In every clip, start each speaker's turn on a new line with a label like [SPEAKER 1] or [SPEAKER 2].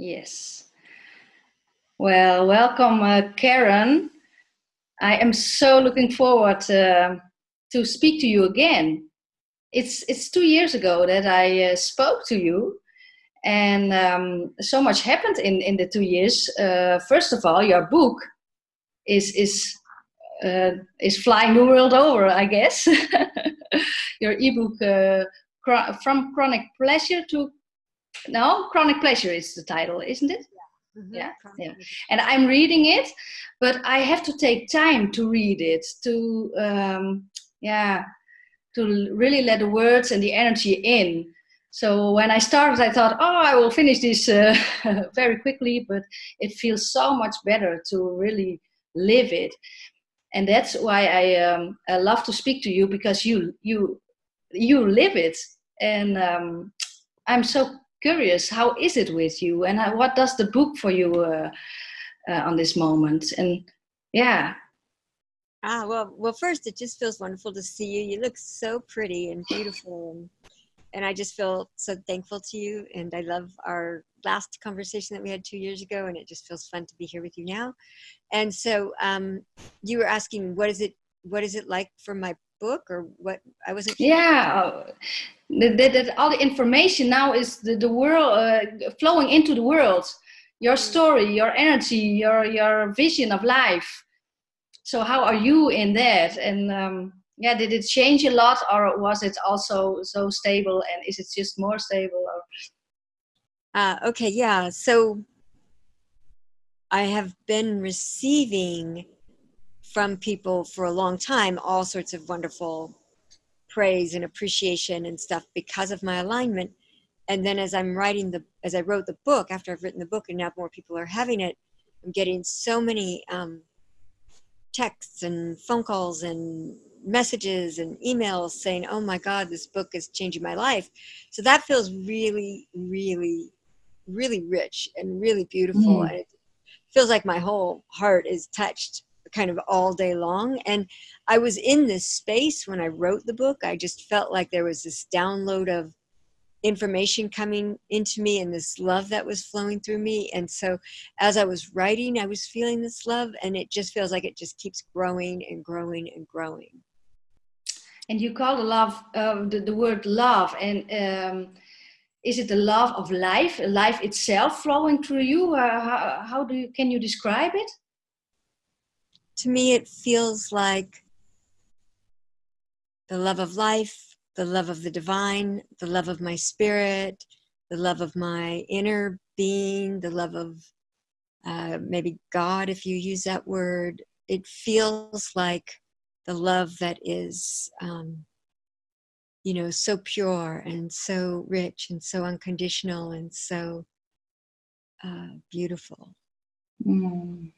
[SPEAKER 1] Yes. Well, welcome, uh, Karen. I am so looking forward uh, to speak to you again. It's it's two years ago that I uh, spoke to you, and um, so much happened in in the two years. Uh, first of all, your book is is uh, is flying the world over, I guess. your ebook uh, from chronic pleasure to no? Chronic pleasure is the title, isn't it?
[SPEAKER 2] Mm-hmm.
[SPEAKER 1] yeah yeah. and i'm reading it but i have to take time to read it to um yeah to really let the words and the energy in. So when i started i thought oh i will finish this uh, very quickly but it feels so much better to really live it. And that's why i um I love to speak to you because you you you live it. And um i'm so curious how is it with you? And how, what does the book for you uh, uh, on this moment? And yeah.
[SPEAKER 2] Ah well well first it just feels wonderful to see you. You look so pretty and beautiful and, and i just feel so thankful to you and i love our last conversation that we had two years ago and it just feels fun to be here with you now. And so um, you were asking what is it what is it like for my book or what i wasn't
[SPEAKER 1] sure. yeah that, that, all the information now is the, the world uh, flowing into the world your mm. story your energy your your vision of life so how are you in that and um, yeah did it change a lot or was it also so stable and is it just more stable or
[SPEAKER 2] uh, okay yeah so i have been receiving from people for a long time all sorts of wonderful praise and appreciation and stuff because of my alignment. And then as i'm writing the as i wrote the book after i've written the book and now more people are having it i'm getting so many um, texts and phone calls and messages and emails saying oh my god this book is changing my life. So that feels really really really rich and really beautiful. Mm. and it feels like my whole heart is touched kind of all day long. And I was in this space when I wrote the book. I just felt like there was this download of information coming into me and this love that was flowing through me. And so as I was writing, I was feeling this love, and it just feels like it just keeps growing and growing and growing.
[SPEAKER 1] And you call the love uh, the, the word love, and um, is it the love of life, life itself flowing through you? Uh, how, how do you can you describe it?
[SPEAKER 2] To me, it feels like the love of life, the love of the divine, the love of my spirit, the love of my inner being, the love of uh, maybe God, if you use that word. It feels like the love that is, um, you know, so pure and so rich and so unconditional and so uh, beautiful.
[SPEAKER 1] Mm.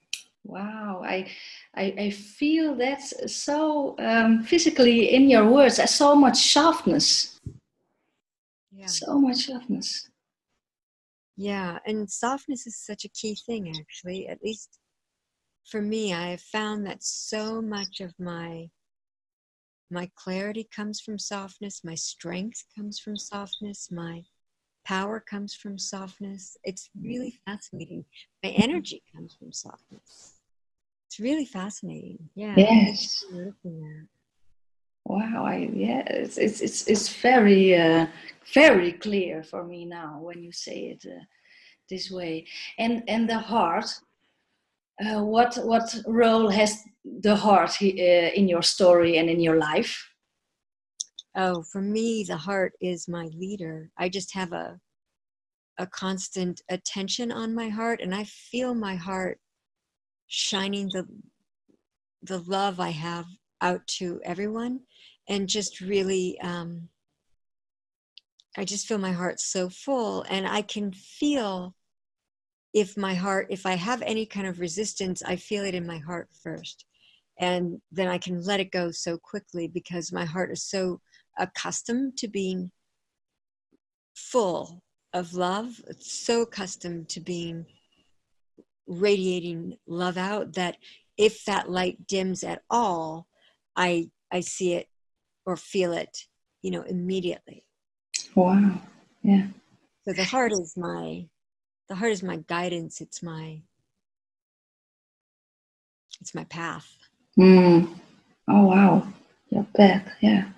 [SPEAKER 1] Wow, I, I, I feel that so um, physically in your words. There's so much softness. Yeah. So much softness.
[SPEAKER 2] Yeah, and softness is such a key thing, actually. At least for me, I have found that so much of my my clarity comes from softness. My strength comes from softness. My power comes from softness. It's really fascinating. My energy comes from softness. It's really fascinating. Yeah.
[SPEAKER 1] Yes. Wow. I, yeah, it's, it's, it's, it's very, uh, very clear for me now when you say it uh, this way. And, and the heart, uh, what, what role has the heart uh, in your story and in your life?
[SPEAKER 2] Oh, for me, the heart is my leader. I just have a a constant attention on my heart, and I feel my heart shining the the love I have out to everyone, and just really, um, I just feel my heart so full, and I can feel if my heart, if I have any kind of resistance, I feel it in my heart first, and then I can let it go so quickly because my heart is so accustomed to being full of love. So accustomed to being radiating love out that if that light dims at all, I I see it or feel it, you know, immediately.
[SPEAKER 1] Wow. Yeah.
[SPEAKER 2] So the heart is my the heart is my guidance it's my it's my path
[SPEAKER 1] mm. oh wow your path yeah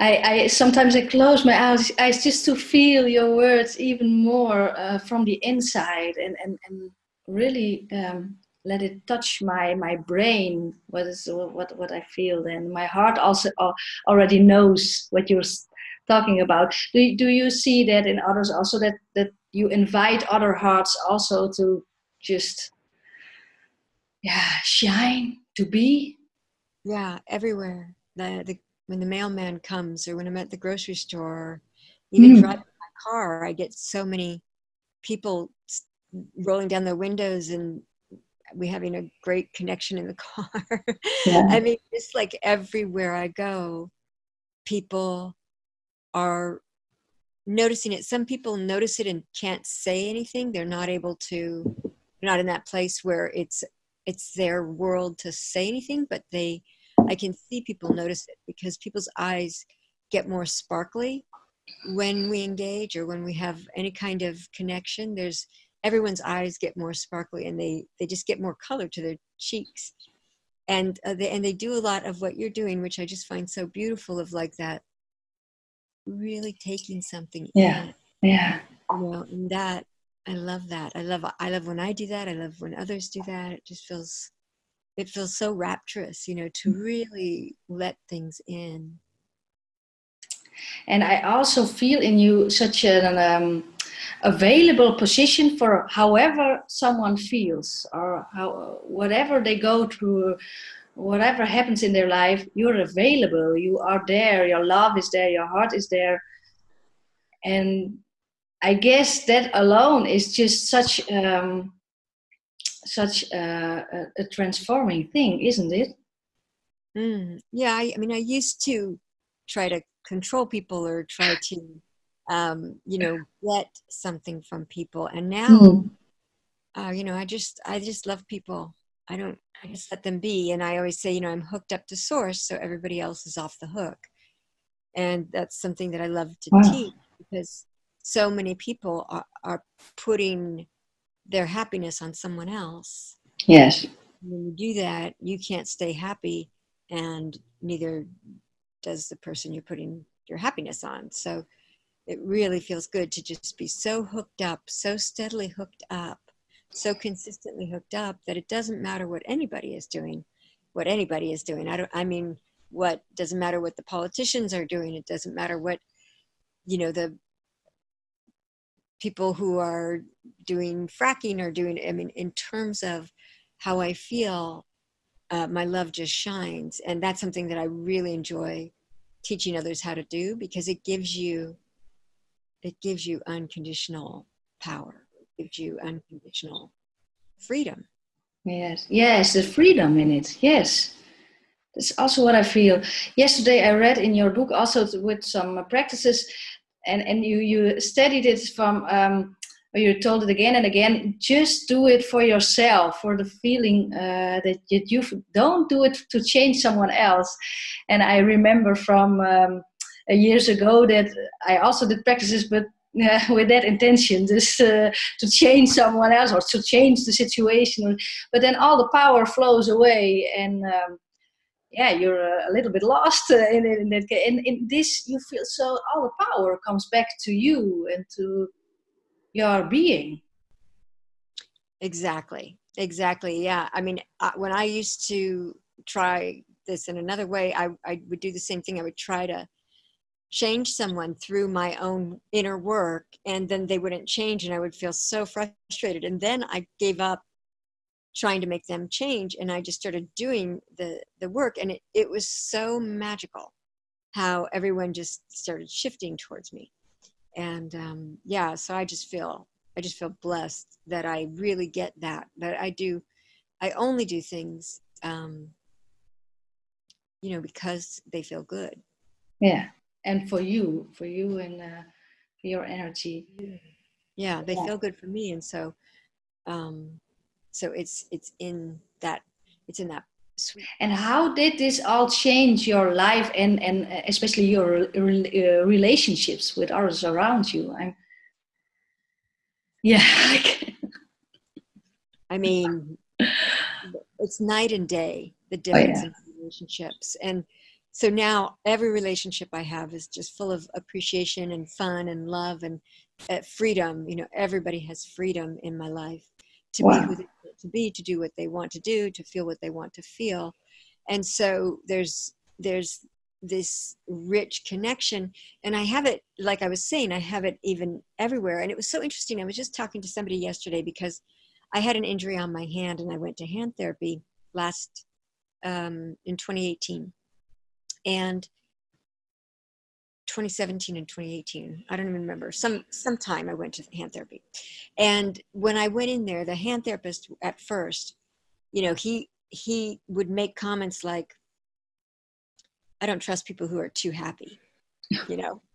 [SPEAKER 1] I, I sometimes I close my eyes, eyes just to feel your words even more uh, from the inside and, and, and really um, let it touch my my brain what is what what i feel. And my heart also already knows what you're talking about. Do, do you see that in others also that that you invite other hearts also to just yeah shine to be?
[SPEAKER 2] Yeah everywhere. The, the when the mailman comes or when i'm at the grocery store even mm. driving my car i get so many people rolling down their windows and we having a great connection in the car. Yeah. I mean, it's like everywhere I go, people are noticing it. Some people notice it and can't say anything. They're not able to. They're not in that place where it's it's their world to say anything, but they. I can see people notice it because people's eyes get more sparkly when we engage or when we have any kind of connection. There's everyone's eyes get more sparkly and they they just get more color to their cheeks. And uh, they and they do a lot of what you're doing which i just find so beautiful of like that really taking something
[SPEAKER 1] yeah in, yeah.
[SPEAKER 2] You know and that i love that. I love i love when i do that. I love when others do that. It just feels it feels so rapturous you know to mm. really let things in.
[SPEAKER 1] And i also feel in you such an um, available position for however someone feels or how whatever they go through whatever happens in their life you're available. You are there. Your love is there. Your heart is there. And i guess that alone is just such um, such a, a, a transforming thing isn't it
[SPEAKER 2] mm, yeah I, I mean i used to try to control people or try to um, you know, get something from people. And now, mm. uh, you know, I just, I just love people. I don't, I just let them be. And I always say, you know, I'm hooked up to source, so everybody else is off the hook. And that's something that I love to wow. teach because so many people are, are putting their happiness on someone else.
[SPEAKER 1] Yes.
[SPEAKER 2] When you do that, you can't stay happy, and neither does the person you're putting your happiness on. So it really feels good to just be so hooked up, so steadily hooked up, so consistently hooked up that it doesn't matter what anybody is doing, what anybody is doing. I don't, I mean, what doesn't matter what the politicians are doing. It doesn't matter what, you know, the people who are doing fracking are doing. I mean, in terms of how I feel, uh, my love just shines. And that's something that I really enjoy teaching others how to do because it gives you it gives you unconditional power. It gives you unconditional freedom.
[SPEAKER 1] Yes. Yes the freedom in it. Yes. That's also what i feel. Yesterday i read in your book also with some practices and and you you studied it from um, you told it again and again just do it for yourself for the feeling uh, that you don't do it to change someone else and i remember from um, years ago that I also did practices, but uh, with that intention, just uh, to change someone else or to change the situation. But then all the power flows away, and um, yeah, you're uh, a little bit lost uh, in, in. And in this, you feel so all the power comes back to you and to your being.
[SPEAKER 2] Exactly. Exactly. Yeah. I mean, uh, when I used to try this in another way, I, I would do the same thing. I would try to change someone through my own inner work and then they wouldn't change and i would feel so frustrated and then i gave up trying to make them change and i just started doing the the work and it, it was so magical how everyone just started shifting towards me. And um, yeah so i just feel i just feel blessed that i really get that that i do i only do things um, you know because they feel good.
[SPEAKER 1] Yeah and for you for you and uh, for your energy.
[SPEAKER 2] Yeah they yeah. feel good for me and so um so it's it's in that it's in that
[SPEAKER 1] and how did this all change your life and and uh, especially your uh, relationships with others around you i'm Yeah.
[SPEAKER 2] I mean, it's night and day the difference oh, yeah. in relationships, and so now every relationship I have is just full of appreciation and fun and love and uh, freedom. You know, everybody has freedom in my life to wow. be who they to be, to do what they want to do, to feel what they want to feel, and so there's there's this rich connection. And i have it like i was saying i have it even everywhere. And it was so interesting. I was just talking to somebody yesterday because i had an injury on my hand and i went to hand therapy last um, in 2018 and 2017 and 2018 i don't even remember. Some sometime i went to hand therapy. And when i went in there the hand therapist at first you know he he would make comments like i don't trust people who are too happy you know?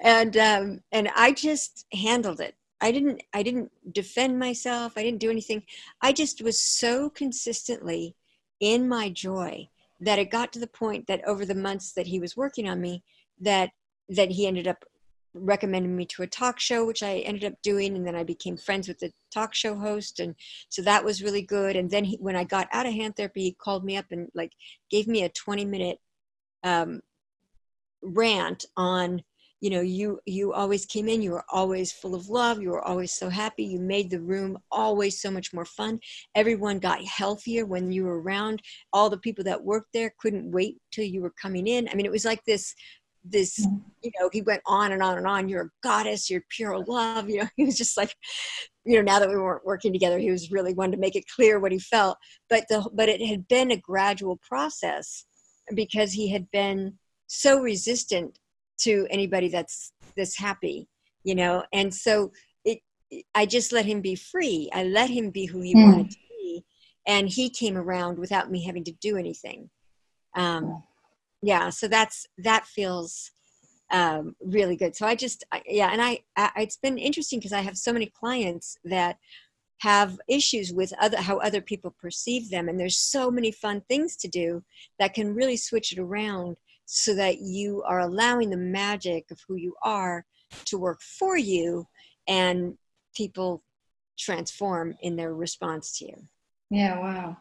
[SPEAKER 2] And um and i just handled it. I didn't i didn't defend myself. I didn't do anything. I just was so consistently in my joy that it got to the point that over the months that he was working on me that that he ended up recommending me to a talk show which i ended up doing and then i became friends with the talk show host and so that was really good. And then he, when i got out of hand therapy he called me up and like gave me a 20 minute um, rant on you know you you always came in you were always full of love you were always so happy you made the room always so much more fun. Everyone got healthier when you were around. All the people that worked there couldn't wait till you were coming in. I mean it was like this this you know he went on and on and on you're a goddess you're pure love you know he was just like you know now that we weren't working together he was really wanting to make it clear what he felt. But the but it had been a gradual process because he had been so resistant to anybody that's this happy you know? And so it i just let him be free. I let him be who he mm. wanted to be and he came around without me having to do anything. Um yeah so that's that feels um really good. So i just I, yeah and I, I it's been interesting because i have so many clients that have issues with other how other people perceive them and there's so many fun things to do that can really switch it around so that you are allowing the magic of who you are to work for you and people transform in their response to you.
[SPEAKER 1] Yeah wow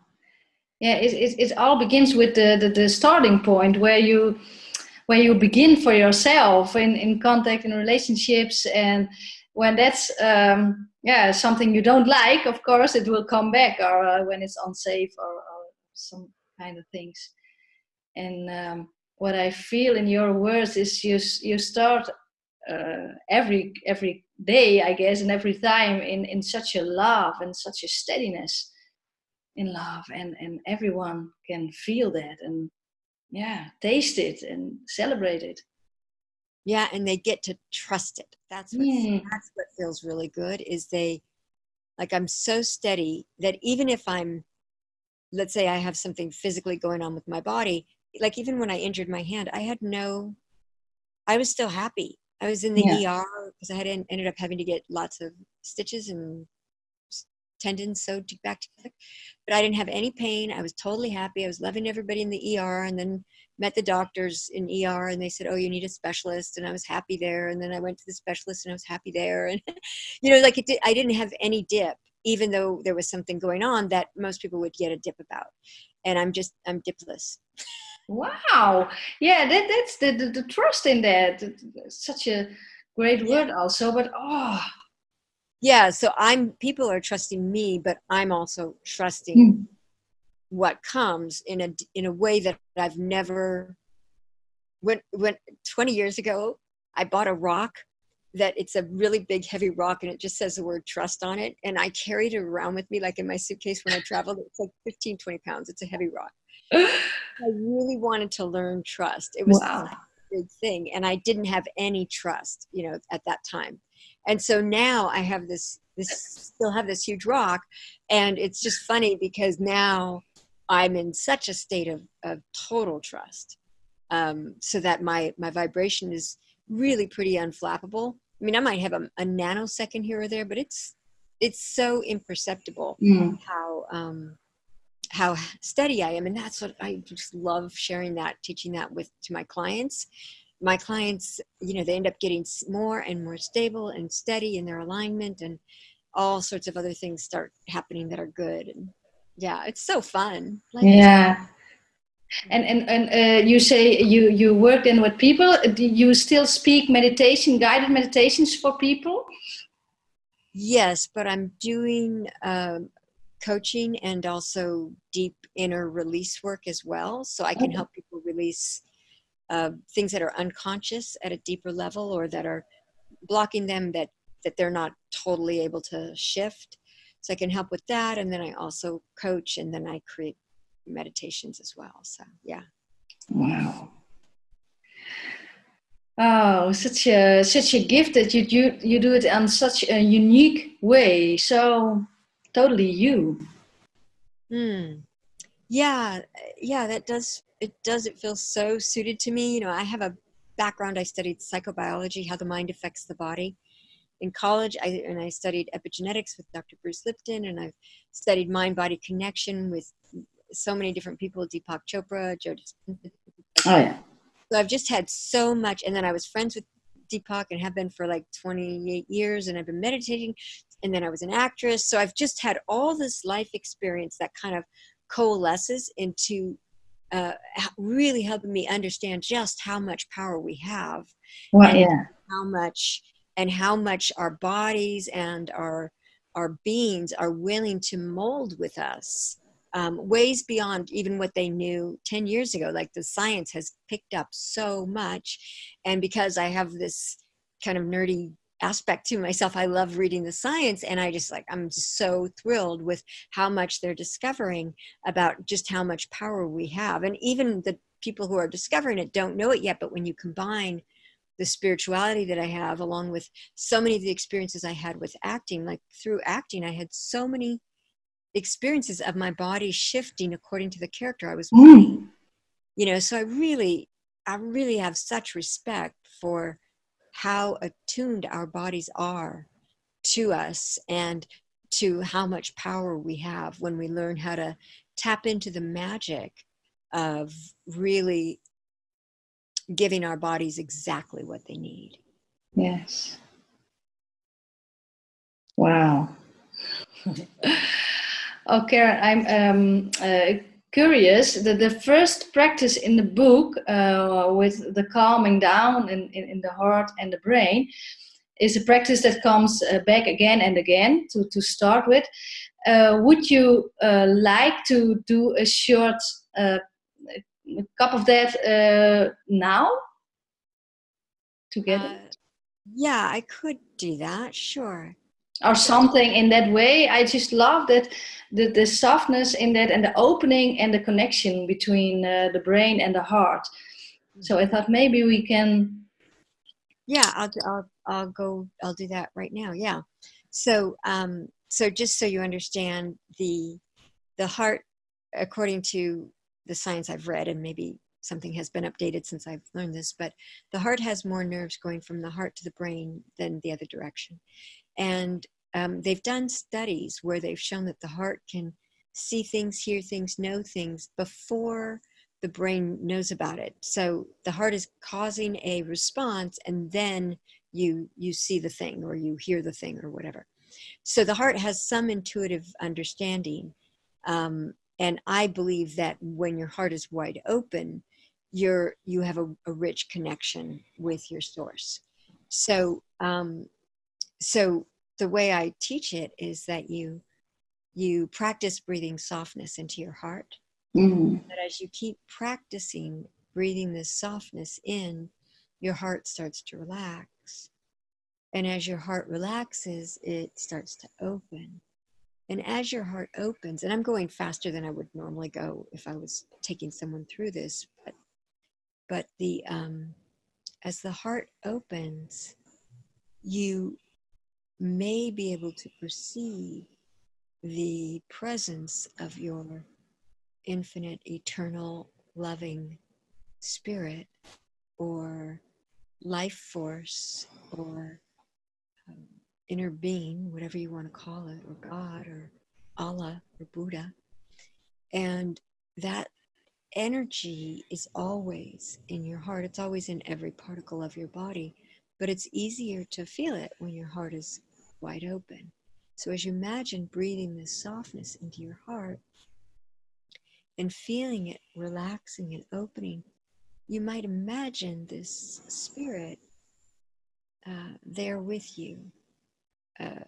[SPEAKER 1] yeah it, it, it all begins with the, the, the starting point where you where you begin for yourself in in contact in relationships. And when that's um, yeah something you don't like of course it will come back or uh, when it's unsafe or, or, some kind of things. And um, what I feel in your words is you you start uh, every every day, I guess, and every time in in such a love and such a steadiness in love, and and everyone can feel that and yeah, taste it and celebrate it.
[SPEAKER 2] Yeah, and they get to trust it. That's what mm. that's what feels really good. Is they like I'm so steady that even if I'm let's say I have something physically going on with my body, like even when I injured my hand, I had no, I was still happy. I was in the yeah. ER because I had ended up having to get lots of stitches and tendons sewed back together. But I didn't have any pain. I was totally happy. I was loving everybody in the ER and then met the doctors in ER and they said, Oh, you need a specialist. And I was happy there. And then I went to the specialist and I was happy there. And, you know, like it did, I didn't have any dip, even though there was something going on that most people would get a dip about. And I'm just, I'm dipless.
[SPEAKER 1] Wow. Yeah, that, that's the, the, the trust in that. Such a great word also, but oh.
[SPEAKER 2] Yeah, so I'm people are trusting me, but I'm also trusting mm. what comes in a in a way that I've never when when 20 years ago I bought a rock that it's a really big heavy rock and it just says the word trust on it and i carried it around with me like in my suitcase when i traveled it's like 15 20 pounds it's a heavy rock I really wanted to learn trust. It was wow. a big thing. And I didn't have any trust, you know, at that time. And so now I have this, this still have this huge rock. And it's just funny because now I'm in such a state of, of total trust. Um, so that my, my vibration is really pretty unflappable. I mean, I might have a, a nanosecond here or there, but it's, it's so imperceptible mm. how, um, how steady I am. And that's what I just love sharing that, teaching that with to my clients. My clients, you know, they end up getting more and more stable and steady in their alignment. And all sorts of other things start happening that are good. And yeah it's so fun.
[SPEAKER 1] Like yeah. and and, and uh, you say you you work then with people. Do you still speak meditation guided meditations for people?
[SPEAKER 2] Yes but i'm doing um, coaching and also deep inner release work as well. So i can help people release uh, things that are unconscious at a deeper level or that are blocking them that that they're not totally able to shift so i can help with that and then i also coach and then i create meditations as well so yeah
[SPEAKER 1] wow Oh, such a such a gift that you you you do it in such a unique way. So totally you.
[SPEAKER 2] Hmm. Yeah, yeah, that does it does it feel so suited to me. You know, I have a background I studied psychobiology, how the mind affects the body. In college, I and I studied epigenetics with Dr. Bruce Lipton and I've studied mind body connection with so many different people, Deepak Chopra, Joe Dispenza.
[SPEAKER 1] Oh yeah.
[SPEAKER 2] So I've just had so much and then I was friends with Deepak and have been for like 28 years and I've been meditating and then I was an actress. So I've just had all this life experience that kind of coalesces into uh, really helping me understand just how much power we have.
[SPEAKER 1] Well, yeah.
[SPEAKER 2] How much and how much our bodies and our our beings are willing to mold with us um, ways beyond even what they knew 10 years ago like the science has picked up so much and because i have this kind of nerdy aspect to myself. I love reading the science, and I just like I'm just so thrilled with how much they're discovering about just how much power we have. And even the people who are discovering it don't know it yet, but when you combine the spirituality that I have, along with so many of the experiences I had with acting, like through acting, I had so many experiences of my body shifting according to the character I was playing. Mm. You know, so I really, I really have such respect for how attuned our bodies are to us and to how much power we have when we learn how to tap into the magic of really giving our bodies exactly what they need.
[SPEAKER 1] Yes. Wow. okay, I'm um, uh, curious that the first practice in the book uh, with the calming down in, in, in, the heart and the brain is a practice that comes uh, back again and again to, to start with. Uh, would you uh, like to do a short uh, cup of that uh, now together?
[SPEAKER 2] yeah, I could do that, sure
[SPEAKER 1] or something in that way. I just love that the, the softness in that and the opening and the connection between uh, the brain and the heart. So i thought maybe we can
[SPEAKER 2] yeah i'll i'll, I'll go i'll do that right now. Yeah. So um so just so you understand the the heart according to the science i've read and maybe something has been updated since i've learned this but the heart has more nerves going from the heart to the brain than the other direction. And um, they've done studies where they've shown that the heart can see things, hear things, know things before the brain knows about it. So the heart is causing a response, and then you you see the thing or you hear the thing or whatever. So the heart has some intuitive understanding, um, and I believe that when your heart is wide open, you're you have a, a rich connection with your source. So um, so the way I teach it is that you you practice breathing softness into your heart. Mm-hmm. That as you keep practicing breathing this softness in, your heart starts to relax. And as your heart relaxes, it starts to open. And as your heart opens, and I'm going faster than I would normally go if I was taking someone through this, but but the um, as the heart opens, you may be able to perceive the presence of your infinite, eternal, loving spirit or life force or um, inner being, whatever you want to call it, or God or Allah or Buddha. And that energy is always in your heart, it's always in every particle of your body, but it's easier to feel it when your heart is wide open. So as you imagine breathing this softness into your heart and feeling it relaxing and opening, you might imagine this spirit uh, there with you, uh,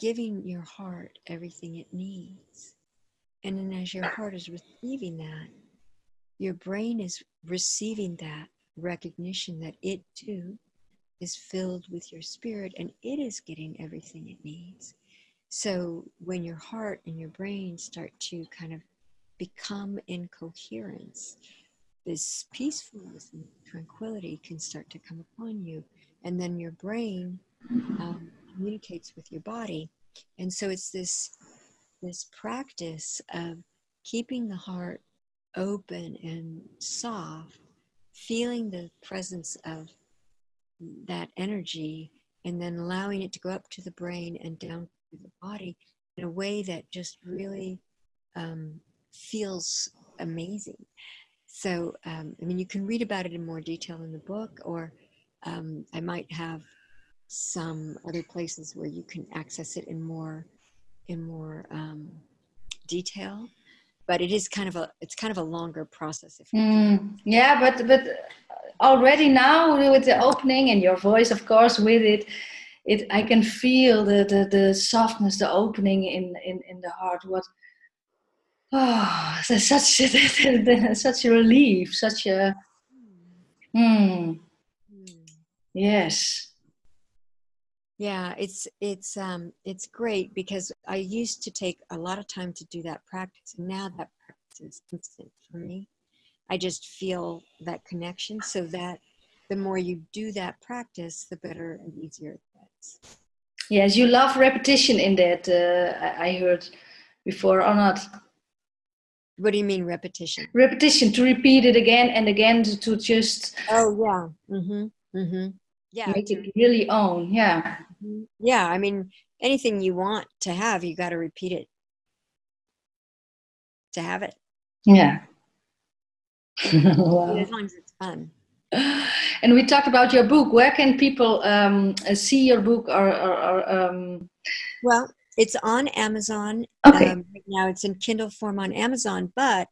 [SPEAKER 2] giving your heart everything it needs. And then as your heart is receiving that, your brain is receiving that recognition that it too is filled with your spirit and it is getting everything it needs. So when your heart and your brain start to kind of become in coherence, this peacefulness and tranquility can start to come upon you. And then your brain um, communicates with your body. And so it's this, this practice of keeping the heart open and soft, feeling the presence of that energy, and then allowing it to go up to the brain and down to the body in a way that just really um, feels amazing. So, um, I mean, you can read about it in more detail in the book, or um, I might have some other places where you can access it in more in more um, detail but it is kind of a it's kind of a longer process if
[SPEAKER 1] mm, yeah but but already now with the opening and your voice of course with it it i can feel the the, the softness the opening in, in in the heart. What oh there's such such a relief such a hmm. Yes.
[SPEAKER 2] Yeah it's it's um it's great because i used to take a lot of time to do that practice and now that practice is instant for me i just feel that connection so that the more you do that practice the better and easier it gets.
[SPEAKER 1] Yes you love repetition in that uh, i heard before or not?
[SPEAKER 2] What do you mean repetition?
[SPEAKER 1] Repetition to repeat it again and again to, just
[SPEAKER 2] oh yeah mm-hmm mm-hmm. Yeah
[SPEAKER 1] make it really own yeah.
[SPEAKER 2] Mm-hmm. yeah i mean anything you want to have you got to repeat it. To have it.
[SPEAKER 1] Yeah
[SPEAKER 2] wow. as it's fun
[SPEAKER 1] and we talked about your book where can people um, see your book or, or, or um...
[SPEAKER 2] well it's on amazon
[SPEAKER 1] okay.
[SPEAKER 2] Um, right now it's in kindle form on amazon but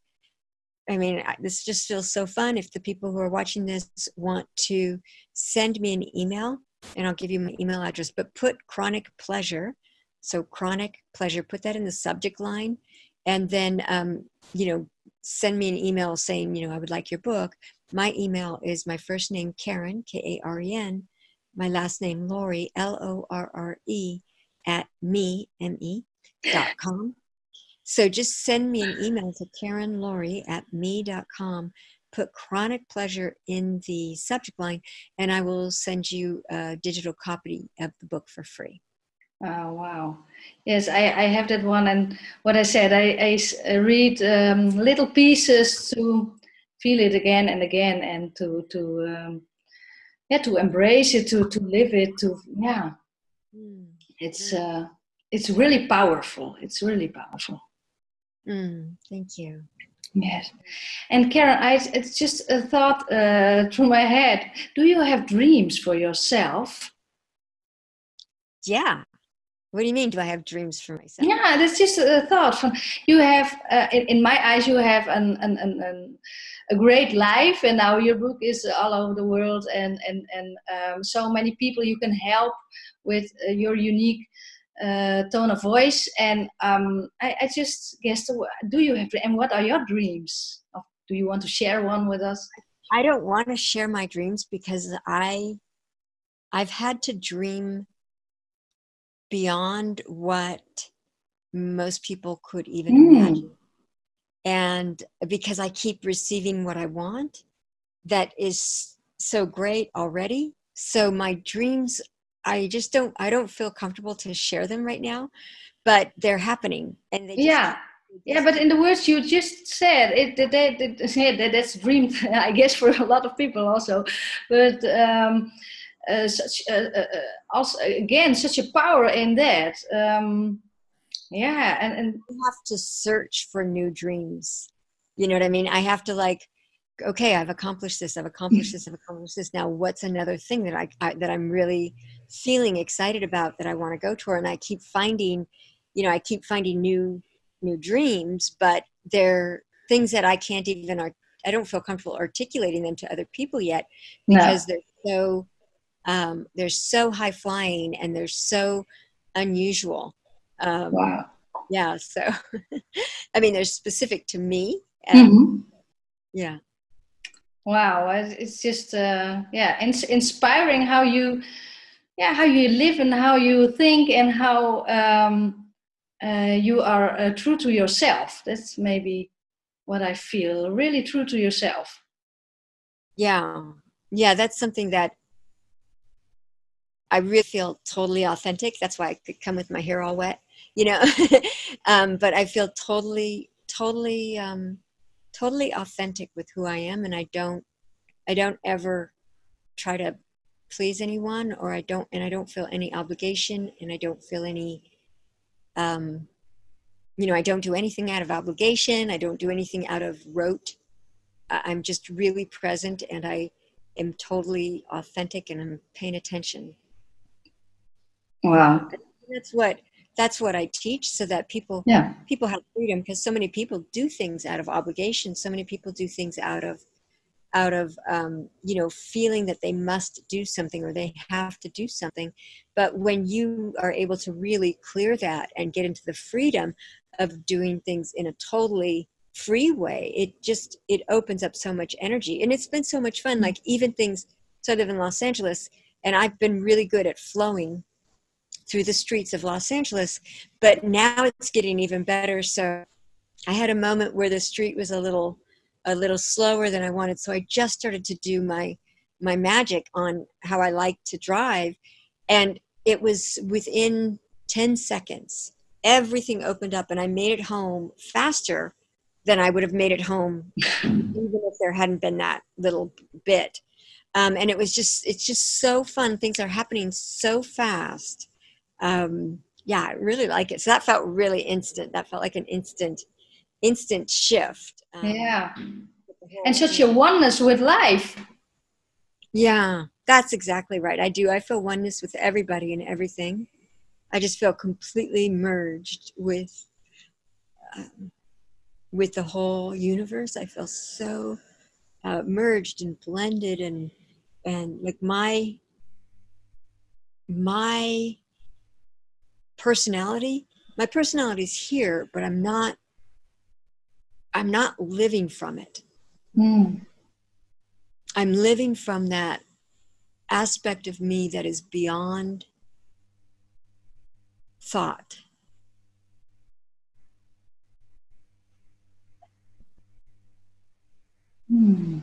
[SPEAKER 2] I mean, this just feels so fun. If the people who are watching this want to send me an email, and I'll give you my email address, but put chronic pleasure. So, chronic pleasure, put that in the subject line. And then, um, you know, send me an email saying, you know, I would like your book. My email is my first name, Karen, K A R E N, my last name, Lorre, L O R R E, at me, M E, dot com. So just send me an email to Karen Lorre at me dot com. Put chronic pleasure in the subject line, and I will send you a digital copy of the book for free.
[SPEAKER 1] Oh, wow. Yes, I, I have that one. And what I said, I, I read um, little pieces to feel it again and again and to, to um, yeah, to embrace it, to, to live it, to, yeah. Mm. It's, uh, it's really powerful. It's really powerful.
[SPEAKER 2] Mm, thank you.
[SPEAKER 1] Yes. And Karen, I, it's just a thought uh, through my head. Do you have dreams for yourself?
[SPEAKER 2] Yeah. What do you mean? Do I have dreams for myself?
[SPEAKER 1] Yeah, that's just a thought. From you have, uh, in, in, my eyes, you have an, an, an, an, a great life, and now your book is all over the world, and and and um, so many people you can help with uh, your unique uh, tone of voice. And um, I, I, just guess, do you have, and what are your dreams? Do you want to share one with us?
[SPEAKER 2] I don't want to share my dreams because I, I've had to dream beyond what most people could even mm. imagine. And because I keep receiving what I want, that is so great already. So my dreams I just don't I don't feel comfortable to share them right now, but they're happening and they
[SPEAKER 1] yeah. Yeah, but in the words you just said, it that that, that, that that's dream, I guess, for a lot of people also. But um, uh, such uh, uh, also again such a power in that. Um, yeah, and and
[SPEAKER 2] you have to search for new dreams. You know what I mean? I have to like okay i've accomplished this i've accomplished this i've accomplished this now what's another thing that I, I that i'm really feeling excited about that i want to go toward and i keep finding you know i keep finding new new dreams but they're things that i can't even art- i don't feel comfortable articulating them to other people yet because no. they're so um, they're so high flying and they're so unusual. Um,
[SPEAKER 1] wow.
[SPEAKER 2] yeah so i mean they're specific to me mm-hmm. yeah.
[SPEAKER 1] Wow it's just uh, yeah it's inspiring how you yeah how you live and how you think and how um, uh, you are uh, true to yourself. That's maybe what i feel really true to yourself.
[SPEAKER 2] Yeah. Yeah that's something that i really feel totally authentic. That's why i could come with my hair all wet you know? Um, but i feel totally totally um, totally authentic with who i am and i don't i don't ever try to please anyone or i don't and i don't feel any obligation and i don't feel any um you know i don't do anything out of obligation. I don't do anything out of rote. I'm just really present and i am totally authentic and i'm paying attention
[SPEAKER 1] wow
[SPEAKER 2] that's what that's what I teach so that people
[SPEAKER 1] yeah.
[SPEAKER 2] people have freedom because so many people do things out of obligation. So many people do things out of out of um, you know feeling that they must do something or they have to do something. But when you are able to really clear that and get into the freedom of doing things in a totally free way, it just it opens up so much energy and it's been so much fun. Mm-hmm. Like even things. So I live in Los Angeles and I've been really good at flowing through the streets of Los Angeles. But now it's getting even better. So I had a moment where the street was a little a little slower than I wanted. So I just started to do my my magic on how I like to drive. And it was within 10 seconds. Everything opened up and I made it home faster than I would have made it home even if there hadn't been that little bit. Um, and it was just it's just so fun. Things are happening so fast um, yeah, I really like it. So that felt really instant. That felt like an instant, instant shift.
[SPEAKER 1] Um, yeah. And such a oneness with life.
[SPEAKER 2] Yeah, that's exactly right. I do. I feel oneness with everybody and everything. I just feel completely merged with um, with the whole universe. I feel so uh, merged and blended and and like my my personality my personality is here but i'm not i'm not living from it
[SPEAKER 1] mm.
[SPEAKER 2] i'm living from that aspect of me that is beyond thought
[SPEAKER 1] hmm.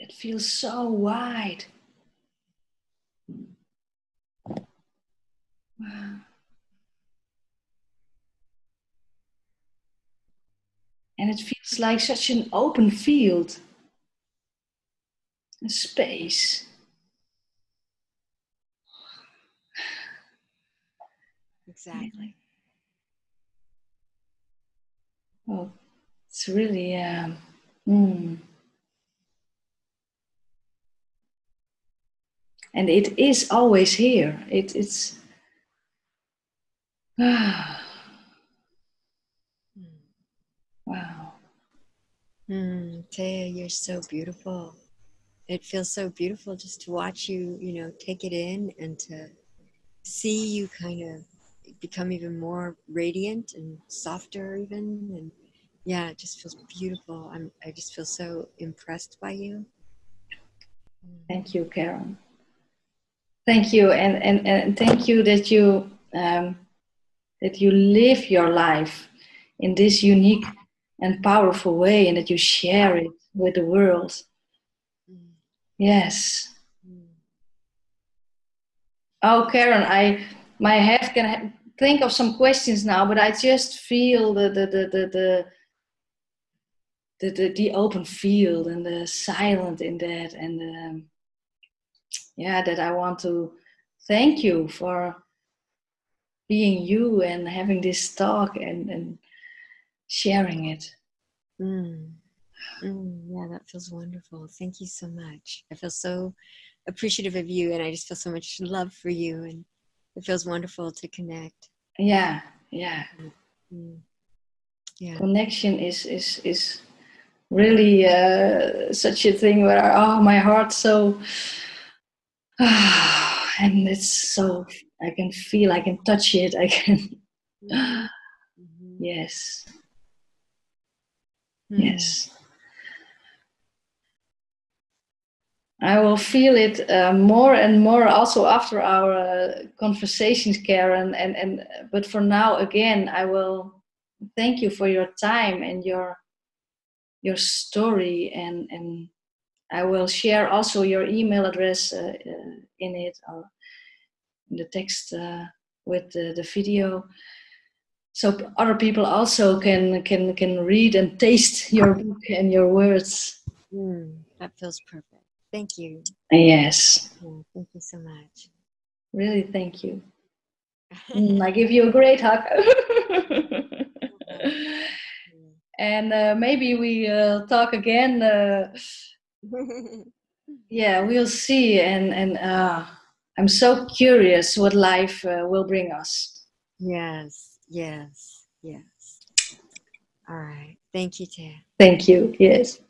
[SPEAKER 1] It feels so wide. Wow. And it feels like such an open field, a space.
[SPEAKER 2] Exactly.
[SPEAKER 1] Oh, it's really, um, mm. and it is always here. It, it's wow.
[SPEAKER 2] Mm, Thea, you're so beautiful. It feels so beautiful just to watch you, you know, take it in and to see you kind of become even more radiant and softer even. And yeah it just feels beautiful. I'm i just feel so impressed by you.
[SPEAKER 1] Thank you karen thank you. And and, and thank you that you um, that you live your life in this unique and powerful way and that you share it with the world. Yes. Oh karen i my head can think of some questions now but i just feel the the the the, the the, the, the open field and the silent in that and um, yeah that i want to thank you for being you and having this talk and and sharing it.
[SPEAKER 2] Mm. Mm, yeah, that feels wonderful. Thank you so much. I feel so appreciative of you, and I just feel so much love for you, and it feels wonderful to connect.
[SPEAKER 1] Yeah, yeah.
[SPEAKER 2] Mm. Yeah.
[SPEAKER 1] Connection is is is really uh, such a thing where oh my heart so and it's so I can feel I can touch it I can mm-hmm. yes mm. yes I will feel it uh, more and more also after our uh, conversations Karen and and but for now again I will thank you for your time and your your story and and I will share also your email address uh, uh, in it or the text uh, with the, the video. So other people also can can can read and taste your book and your words.
[SPEAKER 2] Mm, that feels perfect. Thank you.
[SPEAKER 1] Yes.
[SPEAKER 2] Yeah, thank you so much.
[SPEAKER 1] Really thank you. Mm, i give you a great hug. And uh, maybe we uh, talk again. Uh, yeah, we'll see. And and uh, I'm so curious what life uh, will bring us.
[SPEAKER 2] Yes, yes, yes. All right. Thank you, Thea.
[SPEAKER 1] Thank you. Yes.